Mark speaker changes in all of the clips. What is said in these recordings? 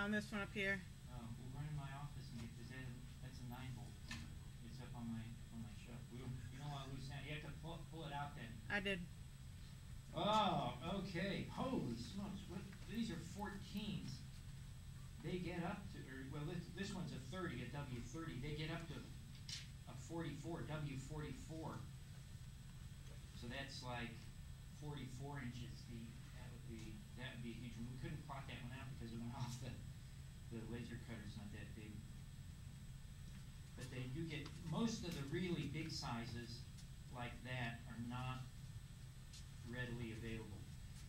Speaker 1: On this one
Speaker 2: up here,
Speaker 1: Um, we'll run in my office and get, is that, that's a nine volt. It's up on my, on my shelf. We don't, you don't wanna lose that. You have to pull, pull it out then.
Speaker 2: I did.
Speaker 1: Oh, okay. Holy smokes, what, these are fourteens. They get up to, or, well, this, this one's a thirty, a W thirty. They get up to a forty-four, W forty-four. So that's like forty-four inches deep. That would be, that would be a huge one. We couldn't plot that one out because it went off the, the laser cutter's not that big. But they do get, most of the really big sizes like that are not readily available.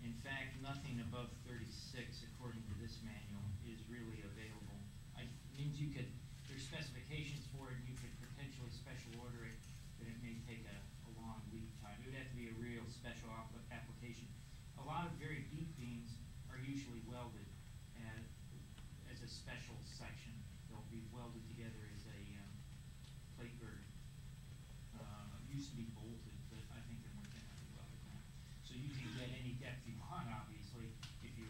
Speaker 1: In fact, nothing above thirty-six, according to this manual, is really available. I, means you could, there's specifications for it, and you could potentially special order it, but it may take a, a long lead time. It would have to be a real special app- application. A lot of very deep beams are usually welded as, as a special section. They'll be welded together as a, um, plate girder. Uh, used to be bolted, but I think they're more generally welded now. So you can get any depth you want, obviously, if you,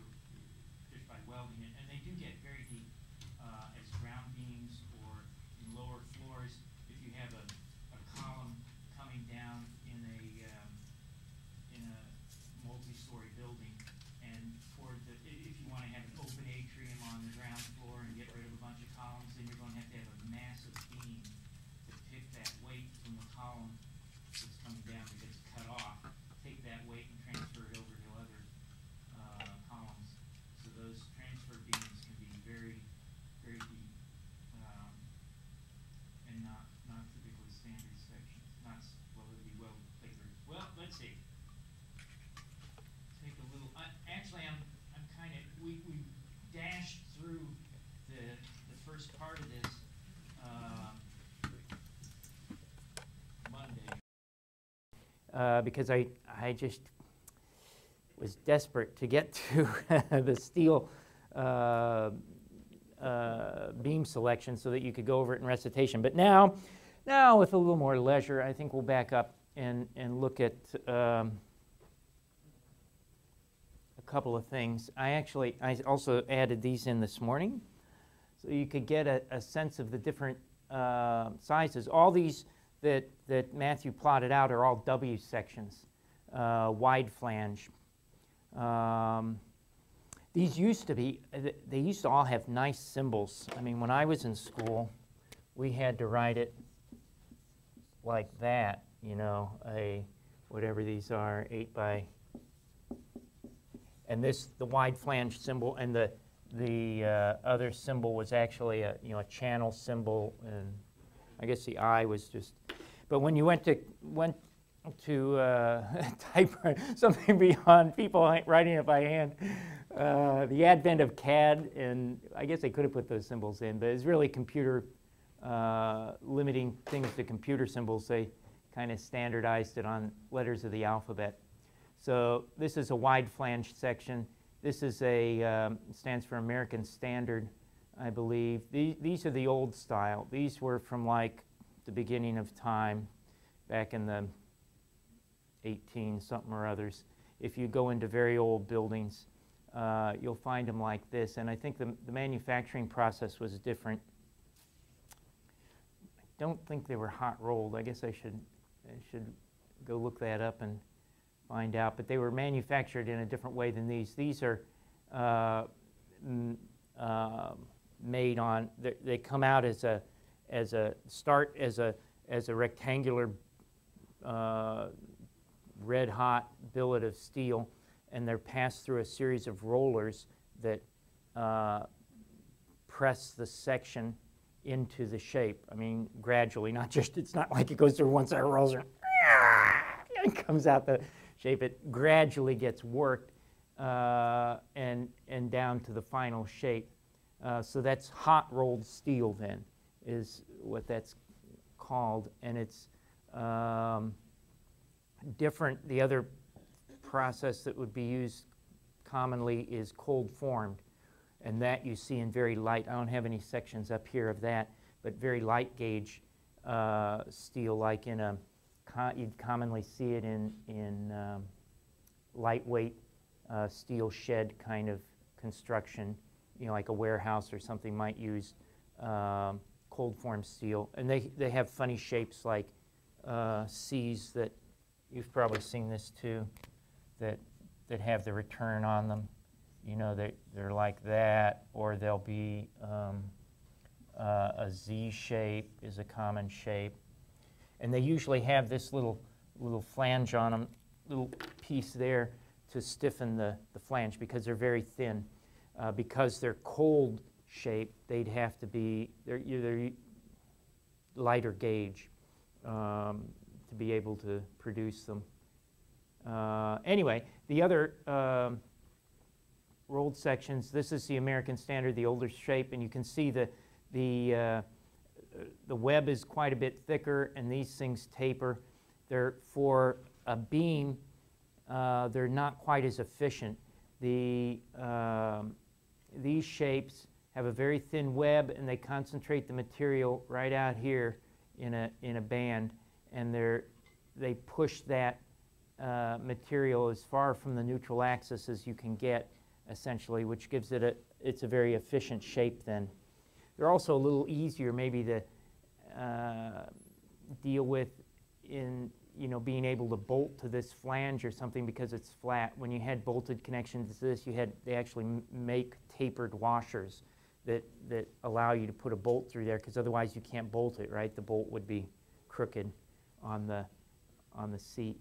Speaker 1: just by welding it, and they do get very deep, uh, as ground beams or in lower floors. If you have a, a column coming down in a, um, in a multi-story building, and for the, i- if you wanna have an open atrium on the ground floor and get rid of a bunch of columns, then you're gonna have to have a massive beam to pick that weight from the column that's coming down that gets cut off, take that weight and transfer it over to other, uh, columns. So those transfer beams can be very, very deep, um, and not, not typically standard sections, not, s- well, it'd be well figured. Well, let's see. Take a little, I, actually, I'm, I'm kinda, we, we dashed through the, the first part of this, um, Monday.
Speaker 3: Uh, because I, I just was desperate to get to the steel uh, uh, beam selection so that you could go over it in recitation. But now, now with a little more leisure, I think we'll back up and, and look at um, a couple of things. I actually, I also added these in this morning so you could get a, a sense of the different uh, sizes. All these that, that Matthew plotted out are all W sections, uh, wide flange. Um, these used to be, they used to all have nice symbols. I mean, when I was in school, we had to write it like that, you know, a, whatever these are, eight by, and this, the wide flange symbol, and the, the uh, other symbol was actually a, you know, a channel symbol, and I guess the I was just, but when you went to, went to uh, type something beyond people writing it by hand, uh, the advent of CAD, and I guess they could have put those symbols in, but it's really computer, uh, limiting things to computer symbols. They kind of standardized it on letters of the alphabet. So this is a wide flange section. This is a, um, stands for American Standard, I believe. The- These are the old style. These were from like the beginning of time, back in the 18 something or others. If you go into very old buildings, uh, you'll find them like this. And I think the, the manufacturing process was different. I don't think they were hot rolled. I guess I should, I should go look that up and find out. But they were manufactured in a different way than these. These are uh, uh, made on. They come out as a as a start as a as a rectangular uh, red hot billet of steel, and they're passed through a series of rollers that uh, press the section into the shape. I mean, gradually, not just, it's not like it goes through one set of rollers and it comes out the shape. It gradually gets worked uh, and, and down to the final shape. Uh, so that's hot rolled steel then, is what that's called. And it's um, different. The other process that would be used commonly is cold formed. And that you see in very light, I don't have any sections up here of that, but very light gauge uh, steel, like in a, you'd commonly see it in, in um, lightweight uh, steel shed kind of construction, you know, like a warehouse or something might use um, cold formed steel. And they, they have funny shapes like uh, Cs that, you've probably seen this too, that, that have the return on them. You know, they, they're like that, or they'll be um, uh, a Z shape is a common shape. And they usually have this little, little flange on them, little piece there to stiffen the, the flange because they're very thin. Uh, because they're cold shape, they'd have to be, they're, they're lighter gauge um, to be able to produce them. Uh, anyway, the other um, rolled sections, this is the American Standard, the older shape, and you can see the, the, uh, the web is quite a bit thicker, and these things taper. They're for a beam, uh, they're not quite as efficient. The, um, these shapes have a very thin web, and they concentrate the material right out here in a, in a band, and they're, they push that uh, material as far from the neutral axis as you can get, essentially, which gives it a, it's a very efficient shape then. They're also a little easier maybe to uh, deal with in, you know, being able to bolt to this flange or something because it's flat. When you had bolted connections to this, you had, they actually make tapered washers that, that allow you to put a bolt through there because otherwise you can't bolt it, right? The bolt would be crooked on the, on the seat.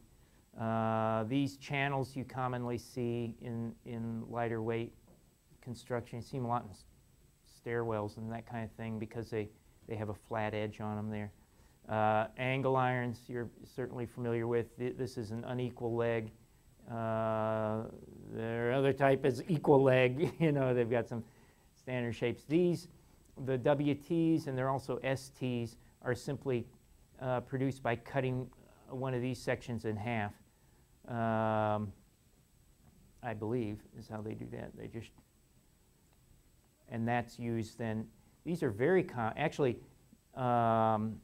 Speaker 3: Uh, these channels you commonly see in, in lighter weight construction. You see them a lot in stairwells and that kind of thing because they, they have a flat edge on them there. Uh, angle irons you're certainly familiar with. This is an unequal leg. Uh, their other type is equal leg. you know, they've got some standard shapes. These, the WTs and they're also STs, are simply uh, produced by cutting one of these sections in half. Um, I believe is how they do that. They just, and that's used then. These are very actually um,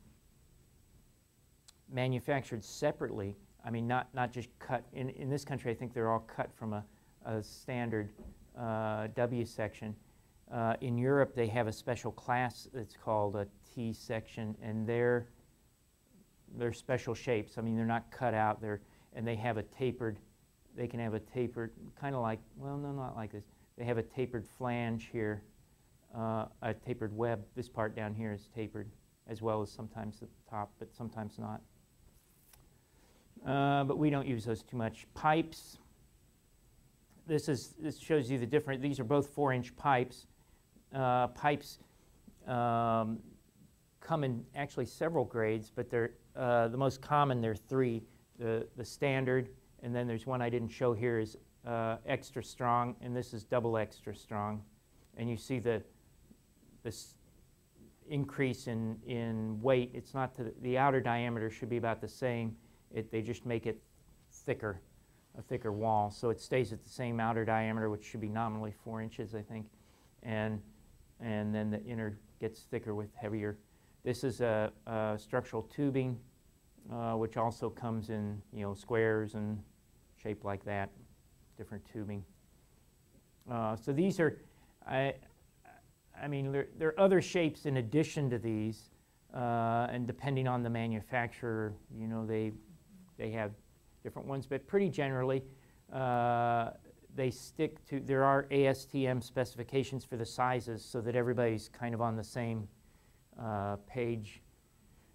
Speaker 3: manufactured separately. I mean, not not just cut. In in this country, I think they're all cut from a, a standard uh, W section. Uh, in Europe, they have a special class that's called a T section, and they're they're special shapes. I mean, they're not cut out. They're and they have a tapered. They can have a tapered, kind of like well, no, not like this. They have a tapered flange here, uh, a tapered web. This part down here is tapered, as well as sometimes the top, but sometimes not. Uh, but we don't use those too much. Pipes. This is this shows you the different. These are both four-inch pipes. Uh, pipes um, come in actually several grades, but they're uh, the most common. There are three: the the standard, and then there's one I didn't show here is uh, extra strong, and this is double extra strong. And you see the this increase in in weight. It's not to the, outer diameter should be about the same. It, they just make it thicker, a thicker wall, so it stays at the same outer diameter, which should be nominally four inches, I think, and and then the inner gets thicker with heavier. This is a, a structural tubing, uh, which also comes in you know squares and shaped like that, different tubing. Uh, so these are, I, I mean, there, there are other shapes in addition to these, uh, and depending on the manufacturer, you know, they they have different ones, but pretty generally, uh, they stick to, there are ASTM specifications for the sizes so that everybody's kind of on the same uh, page,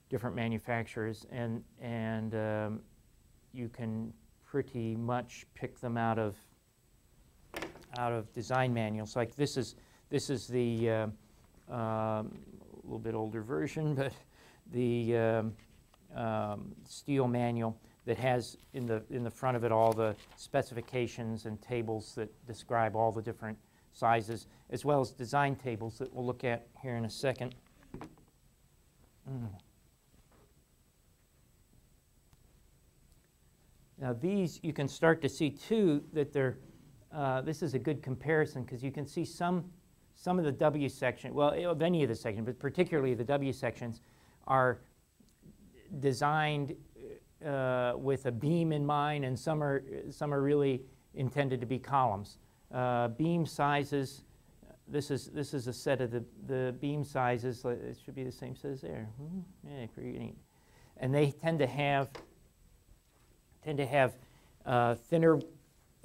Speaker 3: different manufacturers, and, and um, you can pretty much pick them out of, out of design manuals. Like this is, this is the, uh, um, a little bit older version, but the um, um, steel manual. That has in the, in the front of it all the specifications and tables that describe all the different sizes, as well as design tables that we'll look at here in a second. Mm. Now these, you can start to see too that they're, uh, this is a good comparison because you can see some, some of the W section, well, of any of the sections, but particularly the W sections, are designed uh, with a beam in mind, and some are, some are really intended to be columns. Uh, beam sizes, this is, this is a set of the, the beam sizes, it should be the same size there. Hmm, Yeah, pretty neat. And they tend to have, tend to have uh, thinner,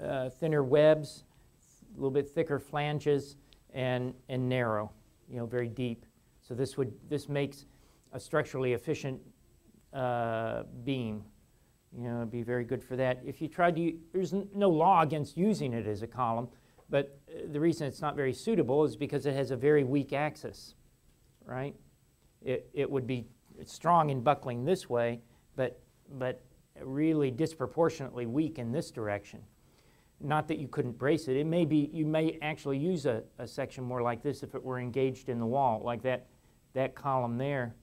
Speaker 3: uh, thinner webs, a little bit thicker flanges, and, and narrow, you know, very deep. So this would, this makes a structurally efficient uh, beam. You know, it'd be very good for that. If you tried to, there's no law against using it as a column, but uh, the reason it's not very suitable is because it has a very weak axis, right? It, it would be strong in buckling this way, but, but really disproportionately weak in this direction. Not that you couldn't brace it. It may be, you may actually use a, a section more like this if it were engaged in the wall, like that, that column there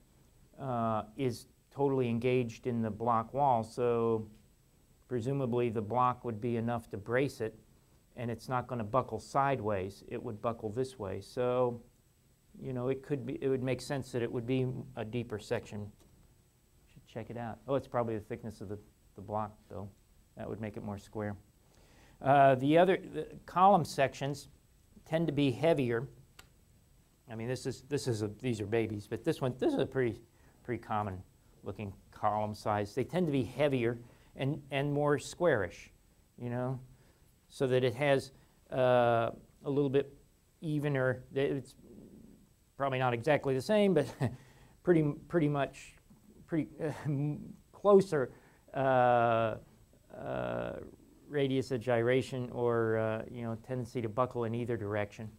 Speaker 3: uh, is totally engaged in the block wall, so presumably the block would be enough to brace it, and it's not going to buckle sideways. It would buckle this way. So, you know, it could be, it would make sense that it would be a deeper section. Should check it out. Oh, it's probably the thickness of the, the block, though. That would make it more square. Uh, the other the column sections tend to be heavier. I mean, this is this is a, these are babies, but this one this is a pretty pretty common looking column size. They tend to be heavier and and more squarish, you know, so that it has uh, a little bit evener. It's probably not exactly the same, but pretty pretty much pretty closer. Uh, uh, radius of gyration or uh, you know tendency to buckle in either direction.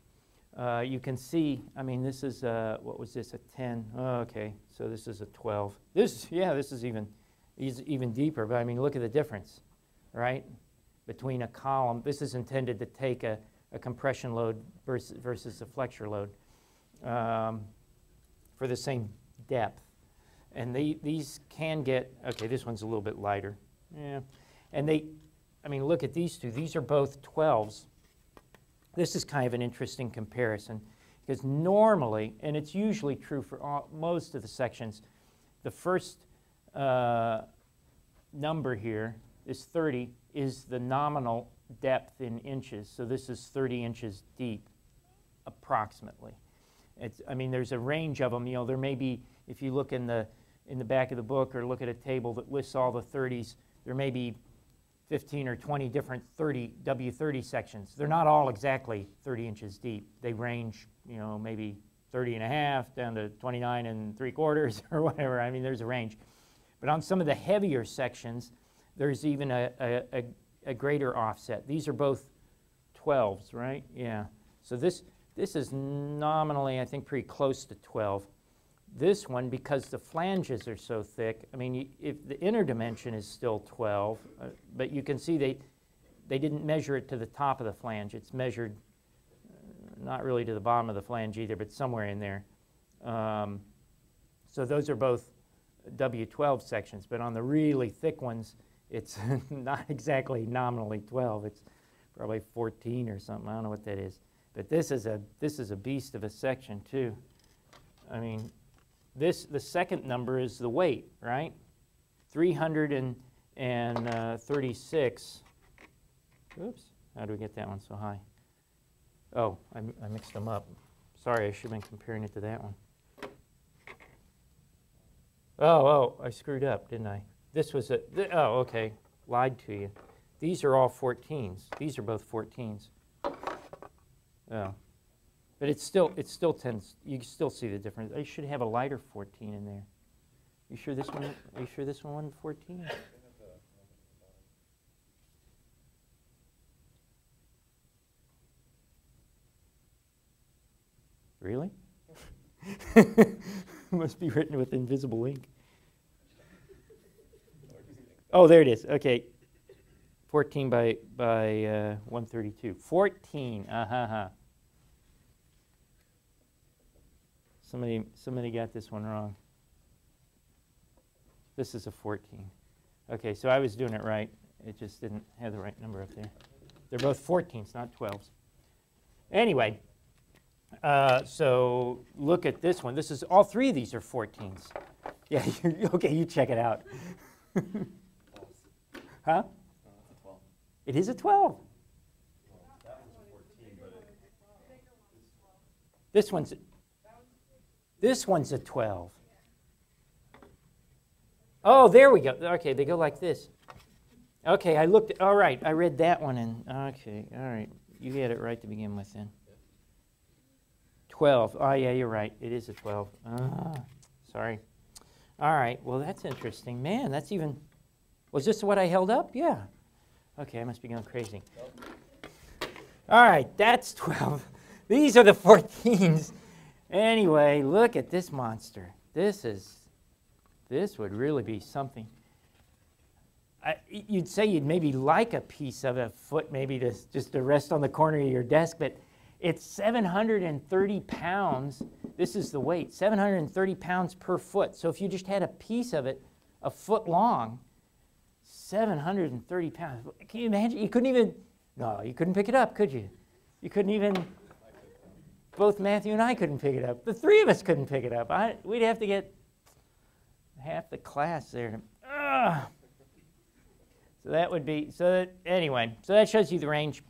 Speaker 3: Uh, you can see, I mean, this is uh, what was this a 10? Oh, okay, so this is a 12. This, yeah, this is even, is even deeper. But I mean, look at the difference, right, between a column. This is intended to take a, a compression load versus versus a flexure load um, for the same depth. And they, these can get okay. This one's a little bit lighter, yeah, and they I mean, look at these two. These are both 12s. This is kind of an interesting comparison because normally, and it's usually true for all, most of the sections, the first uh, number here is 30 is the nominal depth in inches. So this is 30 inches deep, approximately. It's, I mean, there's a range of them. You know, there may be, if you look in the, in the back of the book or look at a table that lists all the 30s, there may be 15 or 20 different 30 W30 sections. They're not all exactly 30 inches deep. They range, you know, maybe 30 and a half down to 29 and three quarters or whatever. I mean, there's a range. But on some of the heavier sections, there's even a, a, a, greater offset. These are both 12s, right? Yeah. So this, this is nominally, I think, pretty close to 12. This one, because the flanges are so thick, I mean, if the inner dimension is still 12, uh, but you can see they, they didn't measure it to the top of the flange. It's measured uh, not really to the bottom of the flange either, but somewhere in there. Um, so those are both W12 sections, but on the really thick ones, it's not exactly nominally 12. It's probably 14 or something. I don't know what that is. But this is a this is a beast of a section too. I mean, this the second number is the weight, right? 336. Uh, Oops, how do we get that one so high? Oh, I mixed them up. Sorry, I should have been comparing it to that one. Oh, oh, I screwed up, didn't I? This was a, th- oh, okay, lied to you. These are all 14s. These are both 14s. Oh. But it's still, it still tends, you still see the difference. I should have a lighter 14 in there. You sure this one, are you sure this one wasn't 14? Really? Must be written with invisible ink. Oh, there it is. Okay. 14 by, by uh, 132. 14. Uh huh. Somebody, somebody got this one wrong. This is a 14. Okay, so I was doing it right. It just didn't have the right number up there. They're both 14s, not 12s. Anyway, uh, so look at this one. This is all three of these are 14s. Yeah, you- okay, you check it out. huh? It is a 12. This one's this one's a 12. Oh, there we go. Okay, they go like this. Okay, I looked. All right, I read that one and okay, all right. You had it right to begin with then. 12. Oh, yeah, you're right. It is a 12. Ah, sorry. All right, well, that's interesting. Man, that's even. Was this what I held up? Yeah. Okay, I must be going crazy. All right, that's 12. These are the 14s. Anyway, look at this monster. This is, this would really be something. I, you'd say you'd maybe like a piece of a foot, maybe to just to rest on the corner of your desk, but it's 730 pounds. This is the weight, 730 pounds per foot. So if you just had a piece of it, a foot long, 730 pounds. Can you imagine? You couldn't even, no, you couldn't pick it up, could you? You couldn't even, both Matthew and I couldn't pick it up. The three of us couldn't pick it up. I, we'd have to get half the class there. Ugh. So that would be, so that, anyway, so that shows you the range.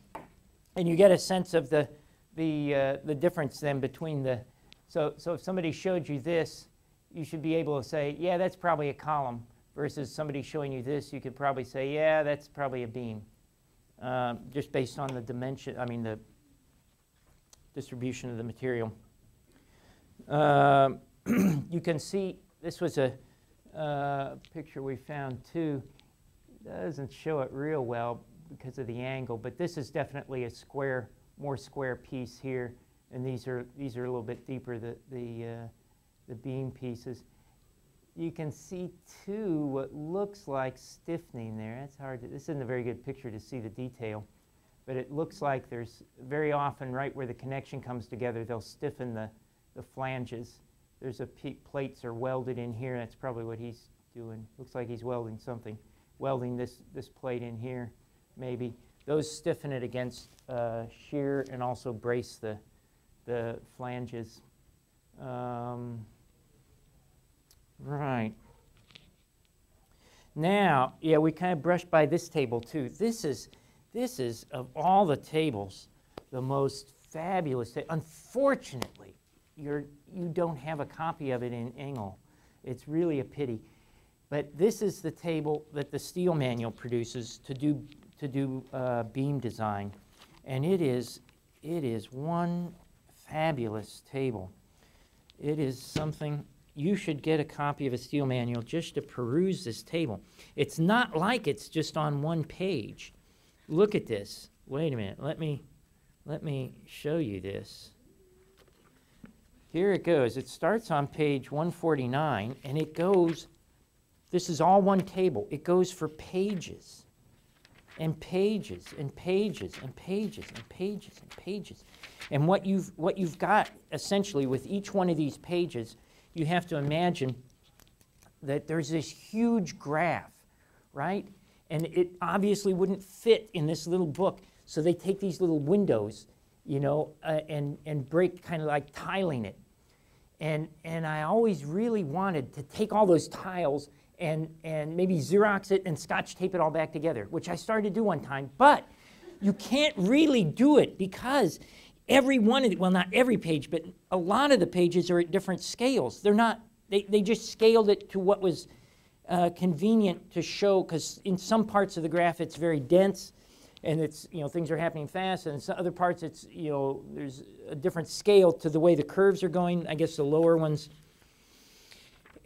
Speaker 3: And you get a sense of the, the, uh, the difference then between the, so, so if somebody showed you this, you should be able to say, yeah, that's probably a column, versus somebody showing you this, you could probably say, yeah, that's probably a beam, um, just based on the dimension, I mean, the distribution of the material. Um, you can see, this was a uh, picture we found too. Doesn't show it real well because of the angle, but this is definitely a square, more square piece here, and these are these are a little bit deeper. The the uh, the beam pieces. You can see too what looks like stiffening there. That's hard. To, this isn't a very good picture to see the detail, but it looks like there's very often right where the connection comes together, they'll stiffen the the flanges. There's a plates are welded in here. That's probably what he's doing. Looks like he's welding something welding this, this plate in here, maybe. Those stiffen it against uh, shear and also brace the, the flanges. Um, right. Now, yeah, we kind of brushed by this table too. This is, this is of all the tables, the most fabulous. Ta- Unfortunately, you're, you don't have a copy of it in Engel. It's really a pity. But this is the table that the steel manual produces to do, to do uh, beam design. And it is, it is one fabulous table. It is something, you should get a copy of a steel manual just to peruse this table. It's not like it's just on one page. Look at this. Wait a minute. Let me, let me show you this. Here it goes. It starts on page 149 and it goes this is all one table. It goes for pages and pages and pages and pages and pages and pages. And what you've, what you've got essentially with each one of these pages, you have to imagine that there's this huge graph, right? And it obviously wouldn't fit in this little book. So they take these little windows, you know, uh, and, and break kind of like tiling it. And, and I always really wanted to take all those tiles and, and maybe Xerox it and scotch tape it all back together, which I started to do one time. But you can't really do it because every one of the, well, not every page, but a lot of the pages are at different scales. They're not, they, they just scaled it to what was uh, convenient to show, because in some parts of the graph it's very dense and it's, you know, things are happening fast, and in some other parts it's, you know, there's a different scale to the way the curves are going. I guess the lower ones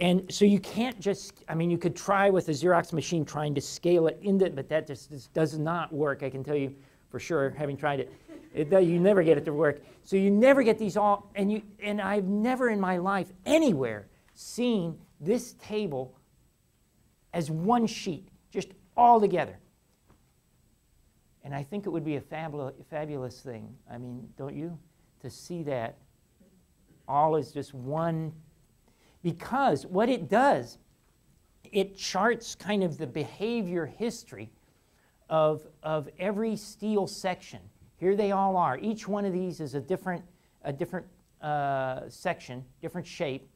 Speaker 3: and so you can't just, I mean, you could try with a Xerox machine trying to scale it into it, but that just, just does not work. I can tell you for sure, having tried it. it you never get it to work. So you never get these all, and, you, and I've never in my life anywhere seen this table as one sheet, just all together. And I think it would be a fabulous, thing. I mean, don't you? To see that all is just one. Because what it does, it charts kind of the behavior history of, of every steel section. Here they all are. Each one of these is a different, a different uh, section, different shape,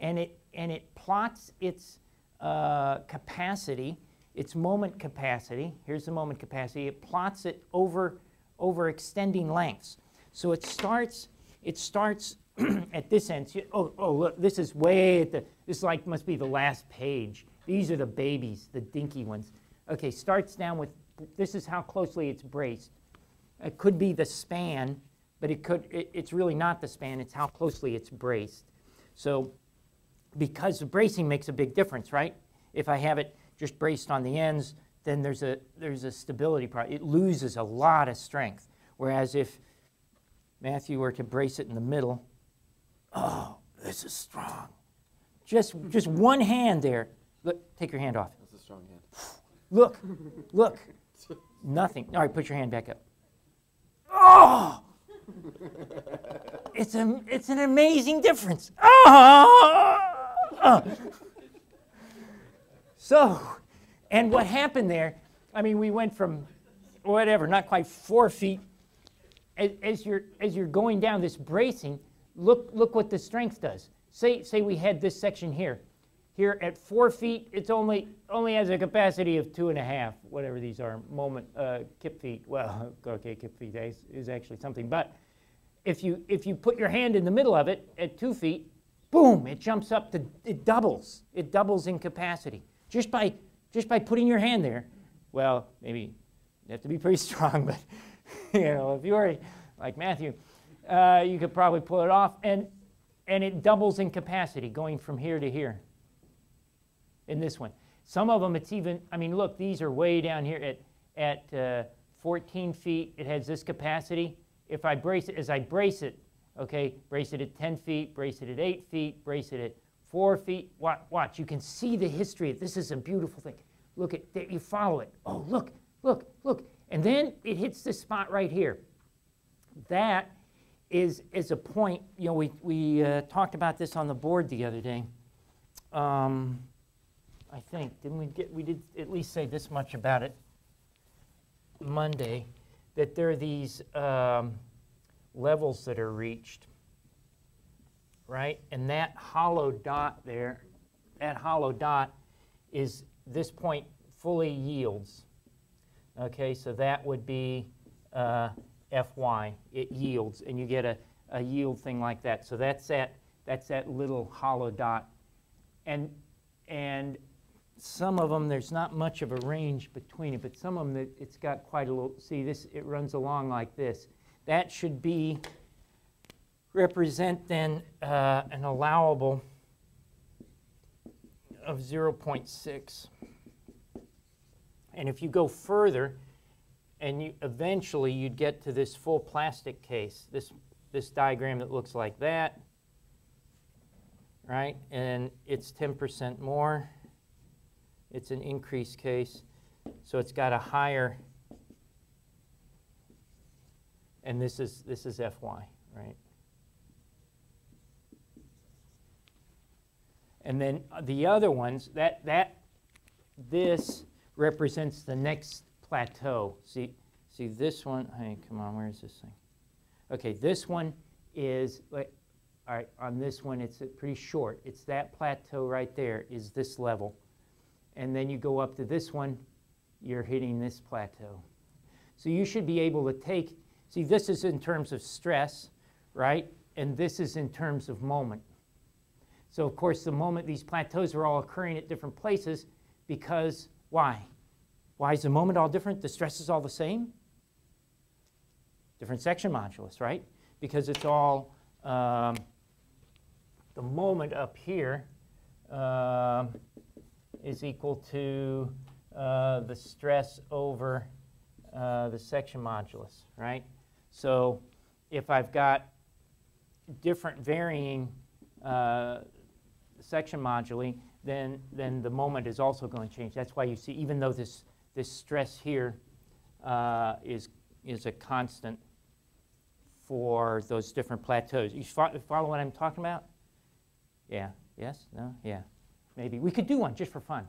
Speaker 3: and it, and it plots its uh, capacity, its moment capacity. Here's the moment capacity. It plots it over, over extending lengths. So it starts, it starts at this end. Oh, oh, look, this is way at the, this like must be the last page. These are the babies, the dinky ones. Okay, starts down with, this is how closely it's braced. It could be the span, but it could, it, it's really not the span, it's how closely it's braced. So because the bracing makes a big difference, right? If I have it just braced on the ends, then there's a, there's a stability problem. It loses a lot of strength. Whereas if Matthew were to brace it in the middle, oh, this is strong. Just, just one hand there. Look, take your hand off.
Speaker 4: That's a strong hand.
Speaker 3: Look, look. Nothing. All right, put your hand back up. Oh! It's, a, it's an amazing difference. Oh! So, and what happened there, I mean, we went from whatever, not quite four feet. As, as, you're, as you're going down this bracing, look, look what the strength does. Say, say we had this section here. Here at four feet, it's only, only has a capacity of two and a half, whatever these are, moment, uh, kip feet. Well, okay, kip feet is, is actually something. But if you, if you put your hand in the middle of it at two feet, boom, it jumps up to, it doubles. It doubles in capacity. Just by, just by putting your hand there. Well, maybe you have to be pretty strong, but you know, if you are like Matthew, uh, you could probably pull it off. And, and it doubles in capacity going from here to here in this one. Some of them, it's even, I mean, look, these are way down here at, at uh, 14 feet. It has this capacity. If I brace it, as I brace it, okay, brace it at 10 feet, brace it at 8 feet, brace it at 4 feet. Watch, watch. you can see the history. This is a beautiful thing. Look at, there, you follow it. Oh, look, look, look. And then it hits this spot right here. That is, is a point, you know, we, we uh, talked about this on the board the other day. Um, I think, didn't we get, we did at least say this much about it Monday, that there are these um, levels that are reached, right? And that hollow dot there, that hollow dot is this point fully yields. Okay, so that would be uh, Fy, it yields, and you get a, a yield thing like that. So that's that, that's that little hollow dot. And, and some of them, there's not much of a range between it, but some of them, that it's got quite a little, see this, it runs along like this. That should be, represent then uh, an allowable of 0.6. And if you go further, and you, eventually you'd get to this full plastic case, this, this diagram that looks like that, right? And it's 10% more it's an increased case. So it's got a higher, and this is, this is Fy, right? And then the other ones, that, that, this represents the next plateau. See, see this one, hey, come on, where is this thing? Okay, this one is, like, all right, on this one, it's pretty short. It's that plateau right there is this level and then you go up to this one, you're hitting this plateau. So you should be able to take, see, this is in terms of stress, right? And this is in terms of moment. So, of course, the moment these plateaus are all occurring at different places because why? Why is the moment all different? The stress is all the same? Different section modulus, right? Because it's all um, the moment up here. Um, is equal to uh, the stress over uh, the section modulus, right? So if I've got different varying uh, section moduli, then, then the moment is also going to change. That's why you see, even though this, this stress here uh, is, is a constant for those different plateaus. You follow what I'm talking about? Yeah, yes, no, yeah, maybe. We could do one just for fun.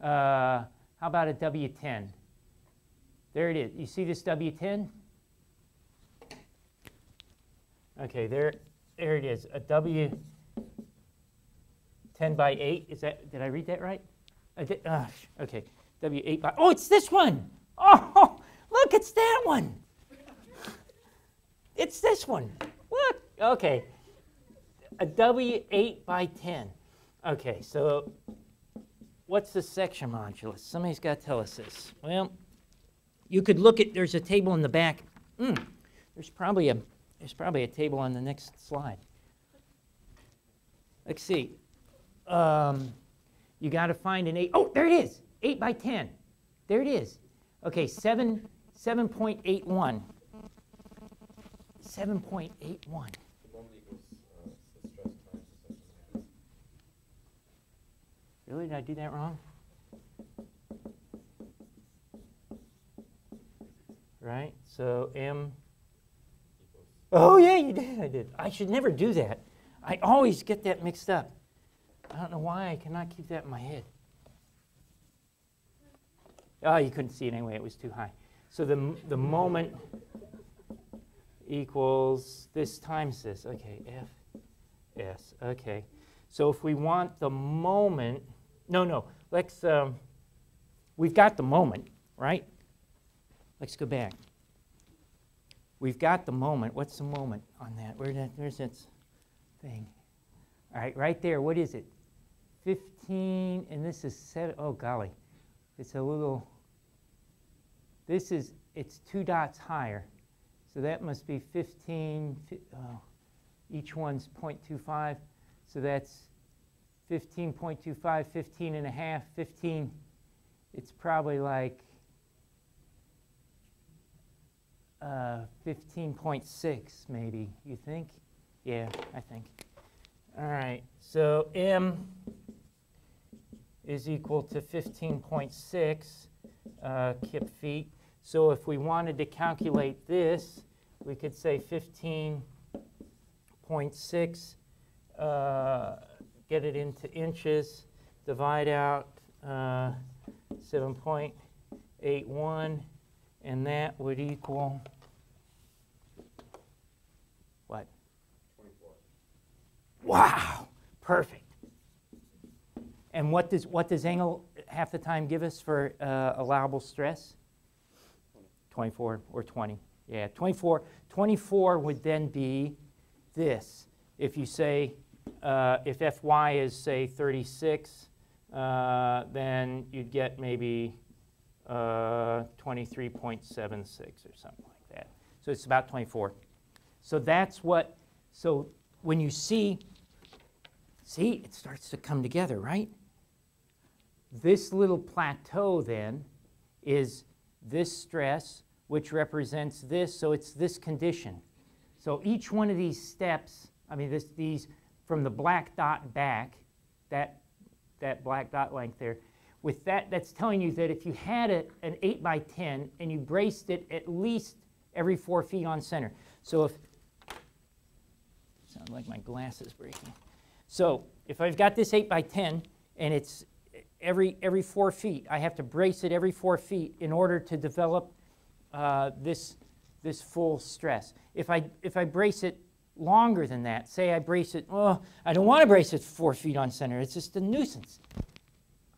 Speaker 3: Uh, how about a W10? There it is. You see this W10? Okay, there, there it is. A W 10 by 8. Is that, did I read that right? Did, uh, okay. W 8 by, oh, it's this one. Oh, look, it's that one. It's this one. Look, okay. A W 8 by 10. Okay, so what's the section modulus? Somebody's got to tell us this. Well, you could look at, there's a table in the back. Mm, there's probably a, there's probably a table on the next slide. Let's see. Um, you got to find an eight. Oh, there it is. Eight by ten. There it is. Okay, seven, seven point eight one. Seven point eight one.
Speaker 4: The moment equals uh, the stress times the section height.
Speaker 3: Really? Did I do that wrong? Right. So m. Oh yeah, you did. I did. I should never do that. I always get that mixed up. I don't know why I cannot keep that in my head. Oh, you couldn't see it anyway. It was too high. So the the moment equals this times this. Okay, F S. Okay. So if we want the moment, no, no. Let's. Um, we've got the moment, right? Let's go back. We've got the moment. What's the moment on that? Where that? Where's that thing? All right, right there. What is it? 15, and this is set. Oh golly, it's a little. This is it's two dots higher, so that must be 15. Oh, each one's 0.25, so that's 15.25, 15 and a half, 15. It's probably like uh, 15.6, maybe, you think? Yeah, I think. All right, so M is equal to 15.6 uh, kip feet. So if we wanted to calculate this, we could say 15.6, uh, get it into inches, divide out uh, 7.81, and that would equal what?
Speaker 4: 24.
Speaker 3: Wow, perfect. And what does, what does Engel half the time give us for uh, allowable stress? 24 or 20. Yeah, 24. 24 would then be this. If you say, uh, if Fy is, say, 36, uh, then you'd get maybe uh, 23.76 or something like that. So it's about 24. So that's what, so when you see, see, it starts to come together, right? This little plateau then is this stress, which represents this, so it's this condition. So each one of these steps, I mean, this, these from the black dot back, that, that black dot length there, with that, that's telling you that if you had a, an 8 by 10 and you braced it at least every four feet on center. So if, sound like my glass is breaking. So if I've got this 8 by 10 and it's every, every four feet, I have to brace it every four feet in order to develop uh, this, this full stress. If I, if I brace it longer than that, say I brace it, oh, I don't want to brace it four feet on center, it's just a nuisance.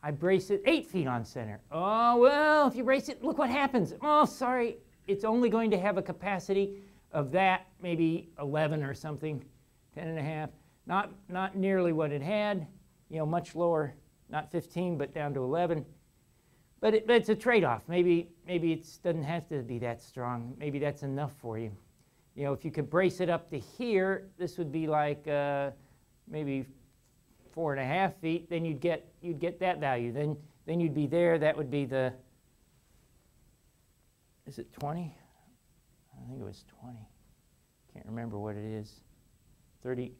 Speaker 3: I brace it eight feet on center. Oh, well, if you brace it, look what happens. Oh, sorry, it's only going to have a capacity of that, maybe 11 or something, 10 and a half. Not, not nearly what it had, you know, much lower, not 15, but down to 11. But, it, but it's a trade-off. Maybe, maybe it doesn't have to be that strong. Maybe that's enough for you. You know, if you could brace it up to here, this would be like uh, maybe four and a half feet. Then you'd get you'd get that value. Then then you'd be there. That would be the. Is it 20? I think it was 20. Can't remember what it is. 30.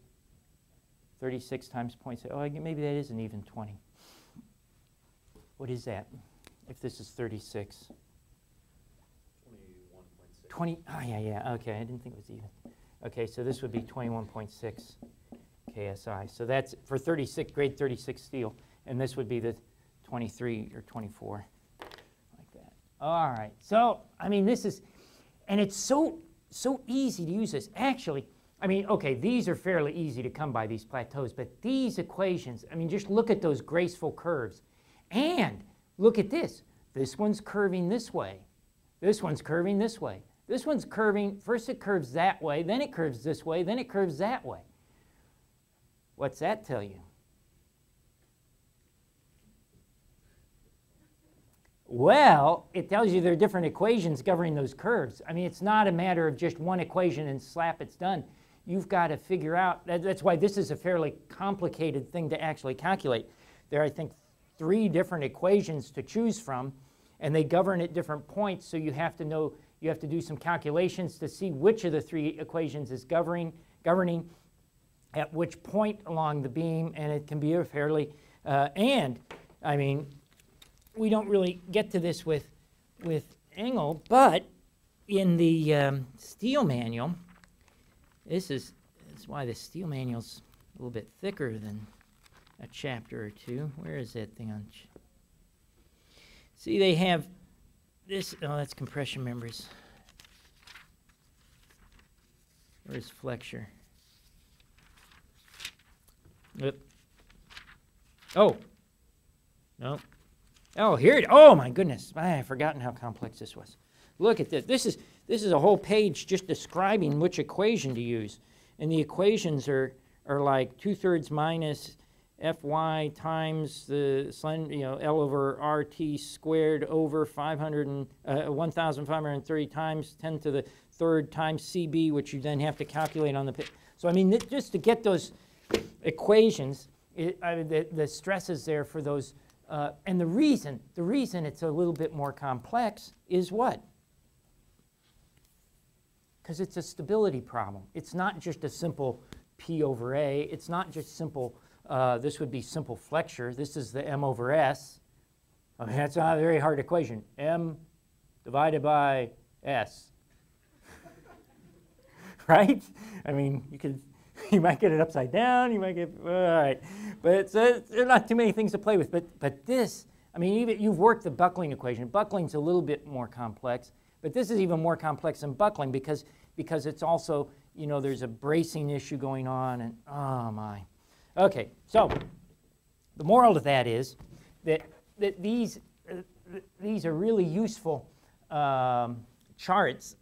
Speaker 3: 36 times 0.6. Oh, maybe that isn't even 20. What is that? if this is 36?
Speaker 4: Twenty-one point six.
Speaker 3: 20, oh, yeah, yeah, okay, I didn't think it was even. Okay, so this would be 21.6 KSI. So that's for 36, grade 36 steel, and this would be the 23 or 24, like that. All right, so, I mean, this is, and it's so, so easy to use this. Actually, I mean, okay, these are fairly easy to come by, these plateaus, but these equations, I mean, just look at those graceful curves. And look at this. This one's curving this way. This one's curving this way. This one's curving, first it curves that way, then it curves this way, then it curves that way. What's that tell you? Well, it tells you there are different equations governing those curves. I mean, it's not a matter of just one equation and slap, it's done. You've got to figure out, that, that's why this is a fairly complicated thing to actually calculate. There are, I think, three different equations to choose from, and they govern at different points, so you have to know, you have to do some calculations to see which of the three equations is governing, governing at which point along the beam, and it can be a fairly, uh, and, I mean, we don't really get to this with, with Engel, but in the um, steel manual, this is, this is why the steel manual's a little bit thicker than a chapter or two. Where is that thing on? See, they have this, oh, that's compression members. Where's flexure? Yep. Oh. No. Oh, here it. Oh my goodness! I have forgotten how complex this was. Look at this. This is this is a whole page just describing which equation to use, and the equations are are like two thirds minus Fy times the you know L over RT squared over 500 and uh, 1,530 times 10 to the third times CB, which you then have to calculate on the. So I mean, just to get those equations, it, I mean, the, the stress is there for those. Uh, and the reason, the reason it's a little bit more complex is what? Because it's a stability problem. It's not just a simple P over A. It's not just simple, uh, this would be simple flexure. This is the M over S. I mean, that's not a very hard equation. M divided by S. right? I mean, you could, you might get it upside down. You might get all right, but it's, uh, there are not too many things to play with. But but this, I mean, even you've worked the buckling equation. Buckling's a little bit more complex, but this is even more complex than buckling because because it's also you know there's a bracing issue going on, and oh my. Okay, so the moral of that is that that these uh, th- these are really useful um, charts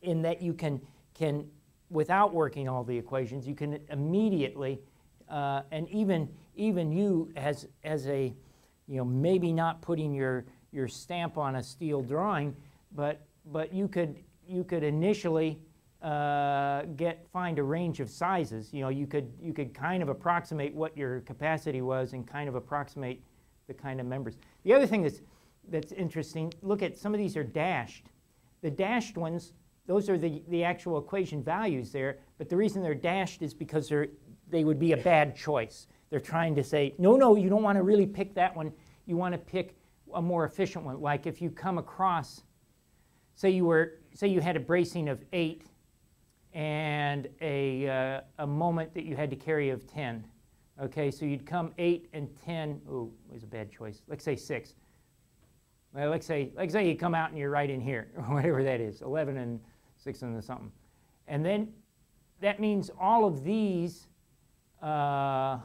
Speaker 3: in that you can can without working all the equations you can immediately uh, and even even you as as a you know maybe not putting your your stamp on a steel drawing but but you could you could initially uh, get find a range of sizes. You know you could you could kind of approximate what your capacity was and kind of approximate the kind of members. The other thing that's that's interesting look at some of these are dashed. The dashed ones, those are the, the actual equation values there, but the reason they're dashed is because they're, they would be a bad choice. They're trying to say, no, no, you don't want to really pick that one. You want to pick a more efficient one. Like if you come across, say you were, say you had a bracing of eight and a, uh, a moment that you had to carry of 10. Okay, so you'd come eight and 10, oh, it was a bad choice. Let's say six. Well, let's say, let's say you come out and you're right in here, or whatever that is, 11 and 6 and something. And then that means all of these uh,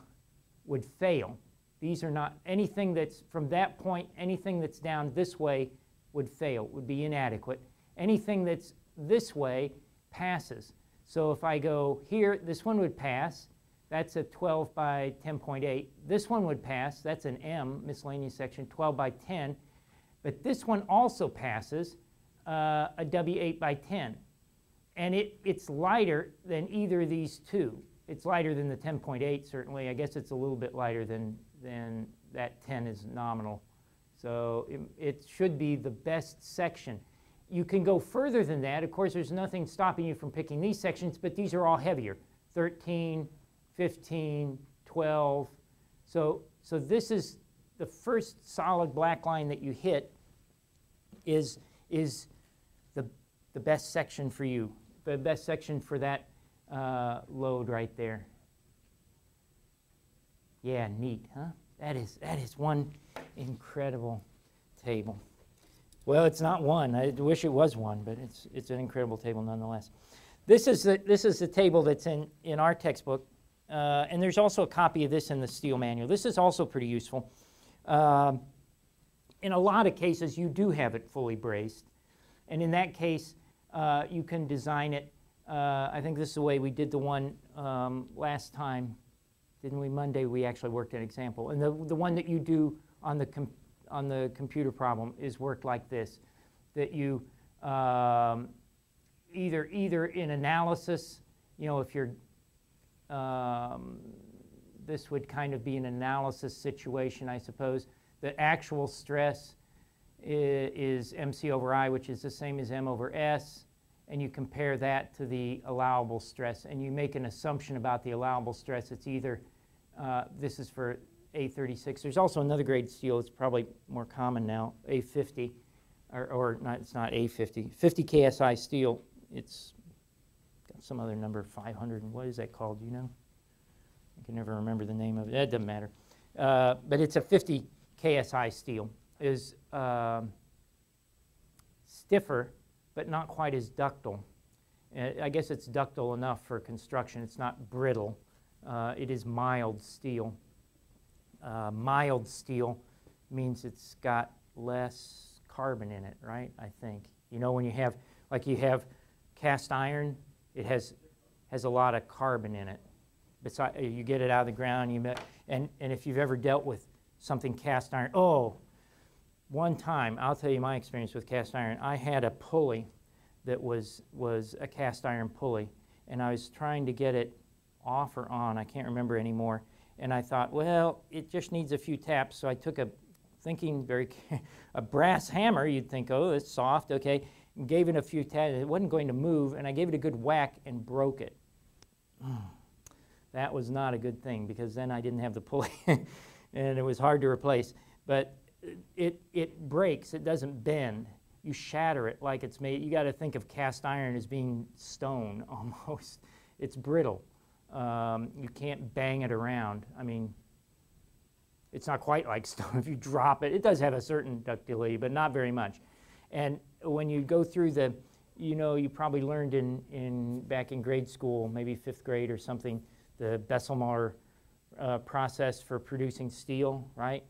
Speaker 3: would fail. These are not, anything that's from that point, anything that's down this way would fail, would be inadequate. Anything that's this way passes. So if I go here, this one would pass. That's a 12 by 10.8. This one would pass. That's an M, miscellaneous section, 12 by 10. But this one also passes uh, a W8 by 10. And it, it's lighter than either of these two. It's lighter than the 10.8, certainly. I guess it's a little bit lighter than, than that 10 is nominal. So it, it should be the best section. You can go further than that. Of course, there's nothing stopping you from picking these sections, but these are all heavier 13, 15, 12. So, so this is the first solid black line that you hit, is, is the, the best section for you, the best section for that uh, load right there. Yeah, neat, huh? That is, that is one incredible table. Well, it's not one. I wish it was one, but it's, it's an incredible table nonetheless. This is the, this is the table that's in, in our textbook, uh, and there's also a copy of this in the steel manual. This is also pretty useful. Um, in a lot of cases, you do have it fully braced, and in that case, uh, you can design it. Uh, I think this is the way we did the one um, last time, didn't we? Monday, we actually worked an example, and the, the one that you do on the on the computer problem is worked like this, that you um, either either in analysis, you know, if you're um, this would kind of be an analysis situation, I suppose. The actual stress is MC over I, which is the same as M over S, and you compare that to the allowable stress, and you make an assumption about the allowable stress. It's either, uh, this is for A36. There's also another grade steel, it's probably more common now, A50, or, or not, it's not A50, 50 KSI steel. It's got some other number, 500, and what is that called, you know? I can never remember the name of it, that doesn't matter. Uh, but it's a 50 KSI steel, is um, stiffer, but not quite as ductile. Uh, I guess it's ductile enough for construction, it's not brittle. Uh, it is mild steel. Uh, mild steel means it's got less carbon in it, right? I think. You know, when you have, like you have cast iron, it has, has a lot of carbon in it. Besides, you get it out of the ground, you met, and, and if you've ever dealt with something cast iron, oh, one time, I'll tell you my experience with cast iron. I had a pulley that was, was a cast iron pulley, and I was trying to get it off or on, I can't remember anymore. And I thought, well, it just needs a few taps. So I took a, thinking very, a brass hammer, you'd think, oh, it's soft, okay, and gave it a few taps. It wasn't going to move, and I gave it a good whack and broke it. That was not a good thing because then I didn't have the pulley and it was hard to replace. But it, it breaks, it doesn't bend. You shatter it like it's made. You got to think of cast iron as being stone almost. It's brittle. Um, you can't bang it around. I mean, it's not quite like stone. If you drop it, it does have a certain ductility, but not very much. And when you go through the, you know, you probably learned in, in back in grade school, maybe fifth grade or something, the Bessemer uh, process for producing steel, right?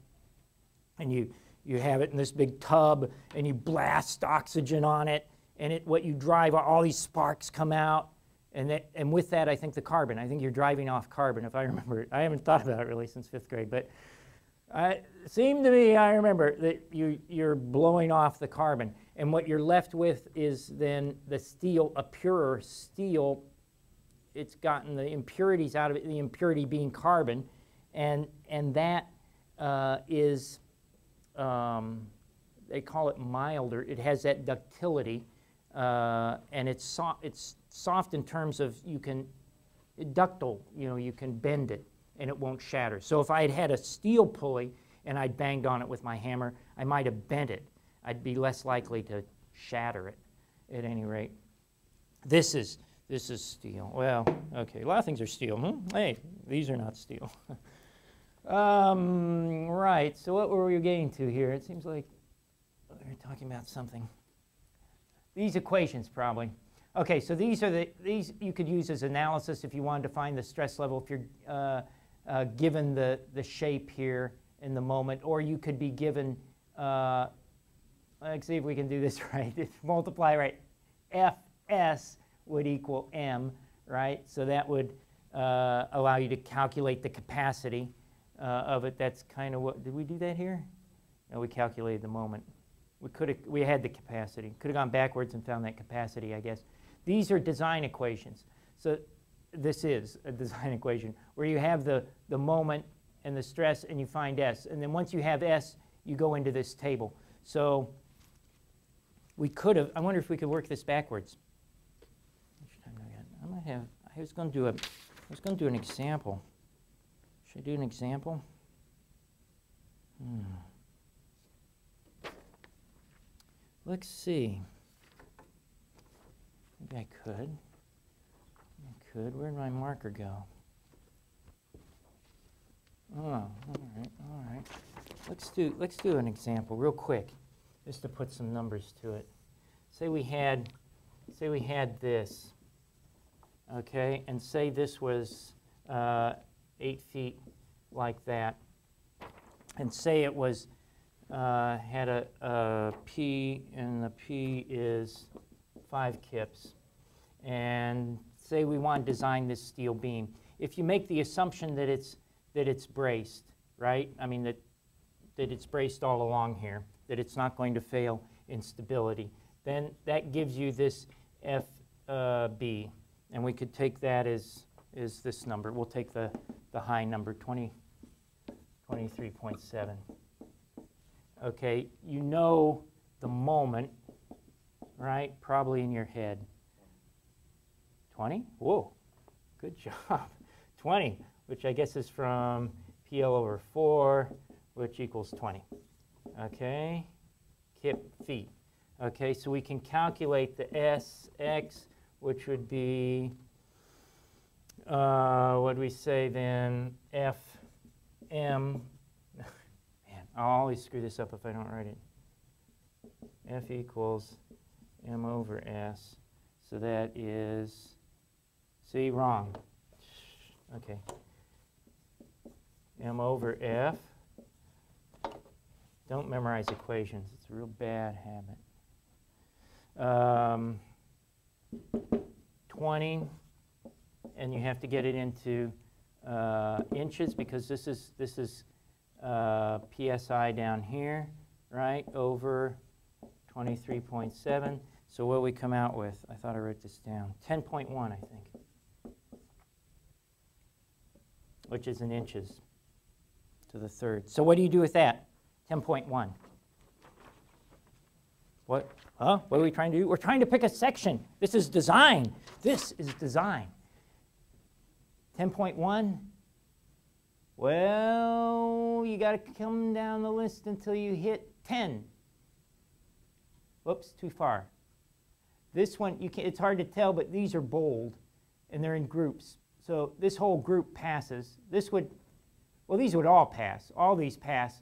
Speaker 3: And you, you have it in this big tub, and you blast oxygen on it, and it, what you drive, all these sparks come out, and, that, and with that, I think the carbon. I think you're driving off carbon, if I remember. I haven't thought about it really since fifth grade, but it seemed to me, I remember, that you, you're blowing off the carbon. And what you're left with is then the steel, a purer steel. It's gotten the impurities out of it, the impurity being carbon. And, and that uh, is, they call it milder. It has that ductility. Uh, and it's, so, it's soft in terms of you can, ductile, you know, you can bend it and it won't shatter. So if I had had a steel pulley and I banged on it with my hammer, I might have bent it. I'd be less likely to shatter it at any rate. This is, this is steel. Well, okay, a lot of things are steel. Hmm? Hey, these are not steel. um, right, so what were we getting to here? It seems like we were talking about something. These equations, probably. Okay, so these are the, these you could use as analysis if you wanted to find the stress level if you're uh, uh, given the, the shape here in the moment, or you could be given, uh, let's see if we can do this right, If multiply, right, Fs would equal m, right? So that would uh, allow you to calculate the capacity uh, of it. That's kind of what, did we do that here? No, we calculated the moment. We could have, we had the capacity. Could have gone backwards and found that capacity, I guess. These are design equations. So this is a design equation where you have the, the moment and the stress and you find S. And then once you have S, you go into this table. So we could have, I wonder if we could work this backwards. I might have, I was going to do a, I was going to do an example. Should I do an example? Hmm. Let's see. Maybe I could. I could. Where'd my marker go? Oh, all right, all right. Let's do, let's do an example real quick, just to put some numbers to it. Say we had, say we had this, okay, and say this was uh, eight feet like that, and say it was uh, had a, a P, and the P is five kips, and say we want to design this steel beam. If you make the assumption that it's that it's braced, right? I mean that that it's braced all along here, that it's not going to fail in stability, then that gives you this FB, and we could take that as is this number. We'll take the the high number 20, 23.7. Okay, you know the moment, right? Probably in your head. 20? Whoa, good job. 20, which I guess is from PL over 4, which equals 20. Okay, kip feet. Okay, so we can calculate the SX, which would be, uh, what do we say then? FM I'll always screw this up if I don't write it. F equals m over s. So that is, see, wrong. Okay. m over f. Don't memorize equations. It's a real bad habit. Um, 20, and you have to get it into uh, inches because this is, this is uh, PSI down here, right, over 23.7. So what we come out with, I thought I wrote this down, 10.1, I think, which is in inches to the third. So what do you do with that? 10.1. What? Huh? What are we trying to do? We're trying to pick a section. This is design. This is design. 10.1 well, you got to come down the list until you hit 10. Whoops, too far. This one, you can, it's hard to tell, but these are bold, and they're in groups. So this whole group passes. This would, well, these would all pass. All these pass,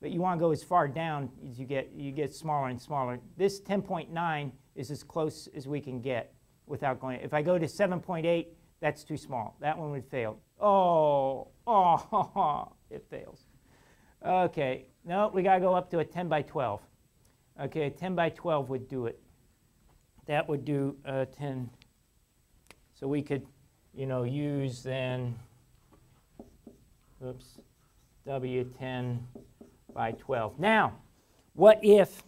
Speaker 3: but you want to go as far down as you get. You get smaller and smaller. This 10.9 is as close as we can get without going. If I go to 7.8, that's too small. That one would fail. Oh, oh, it fails. Okay, no, we got to go up to a 10 by 12. Okay, a 10 by 12 would do it. That would do uh, 10. So we could, you know, use then, oops, W10 by 12. Now, what if,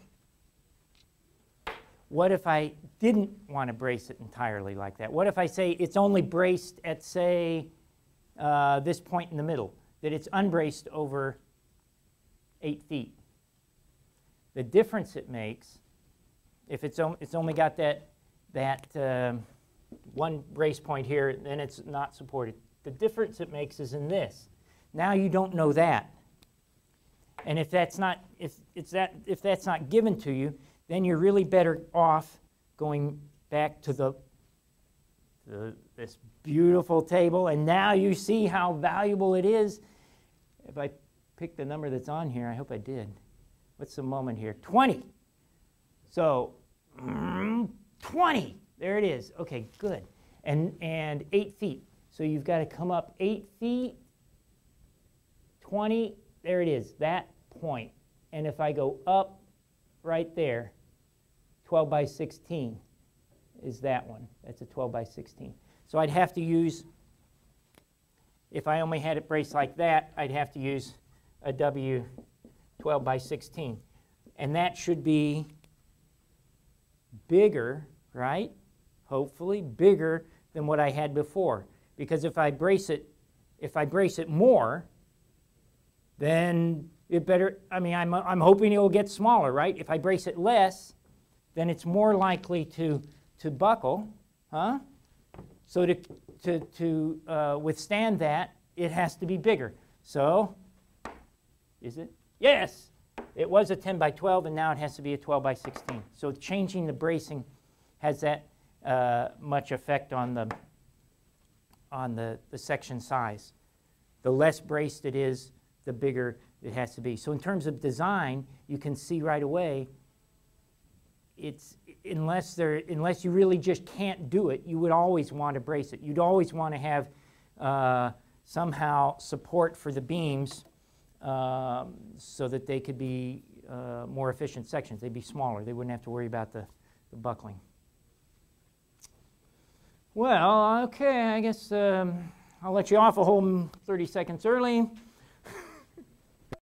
Speaker 3: what if I didn't want to brace it entirely like that? What if I say it's only braced at, say, uh, this point in the middle, that it's unbraced over eight feet. The difference it makes, if it's, it's only got that, that um, one brace point here, then it's not supported. The difference it makes is in this. Now you don't know that. And if that's not, if, it's that, if that's not given to you, then you're really better off going back to the, the this beautiful table, and now you see how valuable it is. If I pick the number that's on here, I hope I did. What's the moment here? 20. So, mm, 20. There it is. Okay, good. And, and 8 feet. So you've got to come up 8 feet, 20. There it is, that point. And if I go up right there, 12 by 16 is that one. That's a 12 by 16. So I'd have to use, if I only had it braced like that, I'd have to use a W 12 by 16. And that should be bigger, right? Hopefully bigger than what I had before. Because if I brace it, if I brace it more, then it better, I mean, I'm, I'm hoping it will get smaller, right? If I brace it less, then it's more likely to, to buckle, huh? So to, to, to uh, withstand that, it has to be bigger. So, is it? Yes! It was a 10 by 12, and now it has to be a 12 by 16. So changing the bracing has that uh, much effect on the on the, the section size. The less braced it is, the bigger it has to be. So in terms of design, you can see right away. It's unless there unless you really just can't do it, you would always want to brace it. You'd always want to have uh, somehow support for the beams um, so that they could be uh, more efficient sections. They'd be smaller. They wouldn't have to worry about the, the buckling. Well, okay, I guess um, I'll let you off a whole 30 seconds early.